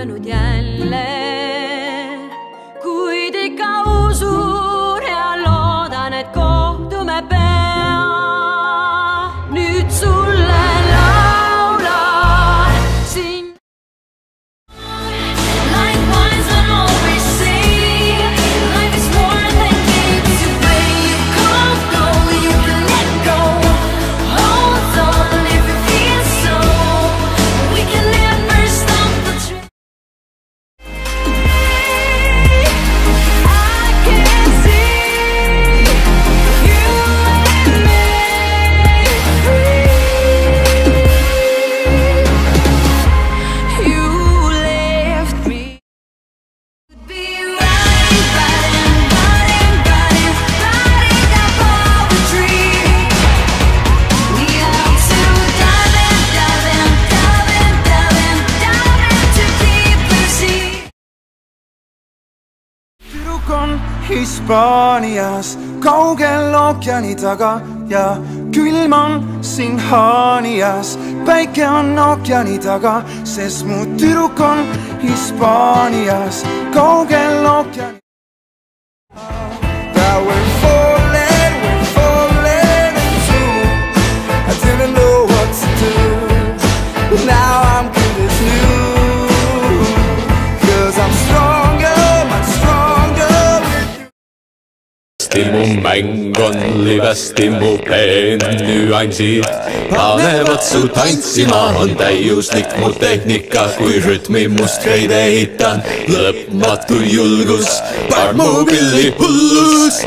غنو ديال Hispaanias kaugel ookeani taga ja külm on siin Haanias. päike on ookeani taga, sest mu tüdruk on Hispaanias kaugel ookeani. Hästi mu mäng on libesti mu peennüansid panevad su tantsima, on täiuslik mu tehnika, kui rütmi mustreid ehitan, lõpmatu julgus, parmu pilli hullus.